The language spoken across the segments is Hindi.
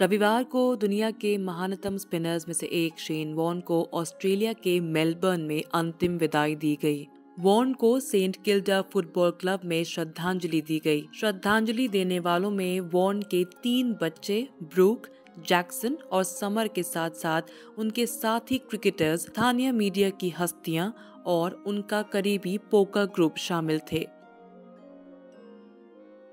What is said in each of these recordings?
रविवार को दुनिया के महानतम स्पिनर्स में से एक शेन वॉन को ऑस्ट्रेलिया के मेलबर्न में अंतिम विदाई दी गई। वॉन को सेंट किल्डा फुटबॉल क्लब में श्रद्धांजलि दी गई। श्रद्धांजलि देने वालों में वॉन के तीन बच्चे ब्रूक जैक्सन और समर के साथ साथ उनके साथी क्रिकेटर्स स्थानीय मीडिया की हस्तियाँ और उनका करीबी पोकर ग्रुप शामिल थे।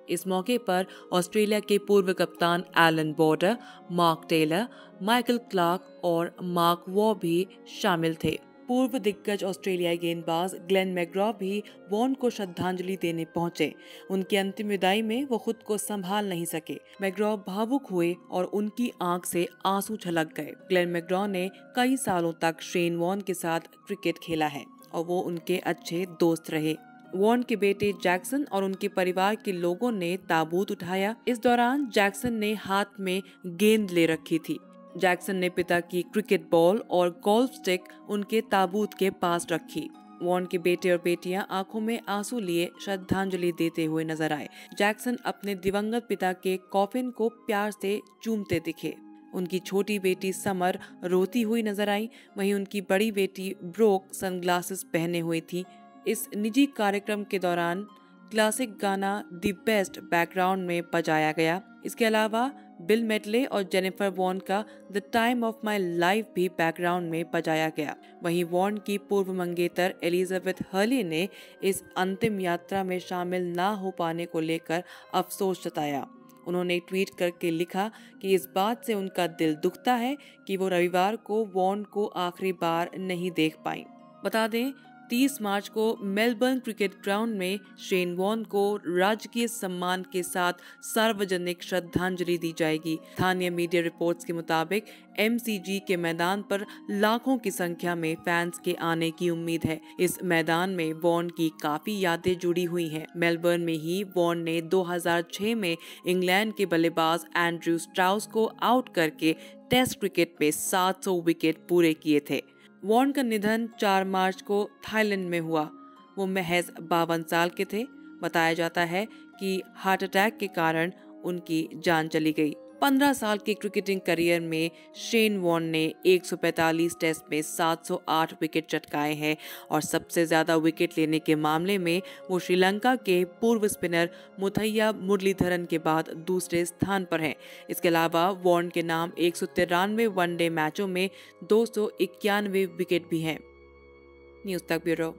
इस मौके पर ऑस्ट्रेलिया के पूर्व कप्तान Allan Border, Mark Taylor, Michael Clarke और मार्क वॉ भी शामिल थे। पूर्व दिग्गज ऑस्ट्रेलियाई गेंदबाज ग्लेन मैग्रॉ भी वॉन को श्रद्धांजलि देने पहुँचे। उनकी अंतिम विदाई में वो खुद को संभाल नहीं सके। मैग्रॉ भावुक हुए और उनकी आँख से आँसू छलक गए। ग्लेन मैग्रॉ ने कई सालों तक शेन वॉन के साथ क्रिकेट खेला है और वो उनके अच्छे दोस्त रहे। वॉन के बेटे जैक्सन और उनके परिवार के लोगों ने ताबूत उठाया। इस दौरान जैक्सन ने हाथ में गेंद ले रखी थी। जैक्सन ने पिता की क्रिकेट बॉल और गोल्फ स्टिक उनके ताबूत के पास रखी। वॉन के बेटे और बेटियाँ आँखों में आँसू लिए श्रद्धांजलि देते हुए नज़र आए। जैक्सन अपने दिवंगत पिता के कॉफिन को प्यार से चूमते दिखे। उनकी छोटी बेटी समर रोती हुई नज़र आई। वहीं उनकी बड़ी बेटी ब्रोक सनग्लासेस पहने हुई थी। इस निजी कार्यक्रम के दौरान क्लासिक गाना द बेस्ट बैकग्राउंड में बजाया गया। इसके अलावा बिल मेटले और जेनिफर वॉन का the time of my life भी बैकग्राउंड में बजाया गया। वहीं वॉन की पूर्व मंगेतर एलिजाबेथ हर्ली ने इस अंतिम यात्रा में शामिल ना हो पाने को लेकर अफसोस जताया। उन्होंने ट्वीट करके लिखा कि इस बात से उनका दिल दुखता है कि वो रविवार को वॉन को आखिरी बार नहीं देख पाई। बता दें 30 मार्च को मेलबर्न क्रिकेट ग्राउंड में शेन वॉन को राजकीय सम्मान के साथ सार्वजनिक श्रद्धांजलि दी जाएगी। स्थानीय मीडिया रिपोर्ट्स के मुताबिक एमसीजी के मैदान पर लाखों की संख्या में फैंस के आने की उम्मीद है। इस मैदान में वॉन की काफ़ी यादें जुड़ी हुई हैं। मेलबर्न में ही वॉन ने 2006 में इंग्लैंड के बल्लेबाज एंड्रयू स्ट्राउस को आउट करके टेस्ट क्रिकेट में 700 विकेट पूरे किए थे। वॉर्न का निधन 4 मार्च को थाईलैंड में हुआ। वो महज बावन साल के थे। बताया जाता है कि हार्ट अटैक के कारण उनकी जान चली गई। पंद्रह साल के क्रिकेटिंग करियर में शेन वॉन ने 145 टेस्ट में 708 विकेट चटकाए हैं और सबसे ज़्यादा विकेट लेने के मामले में वो श्रीलंका के पूर्व स्पिनर मुथैया मुरलीधरन के बाद दूसरे स्थान पर हैं। इसके अलावा वॉन के नाम एक सौ तिरानवे वनडे मैचों में दो सौ इक्यानवे विकेट भी हैं। न्यूज़ तक ब्यूरो।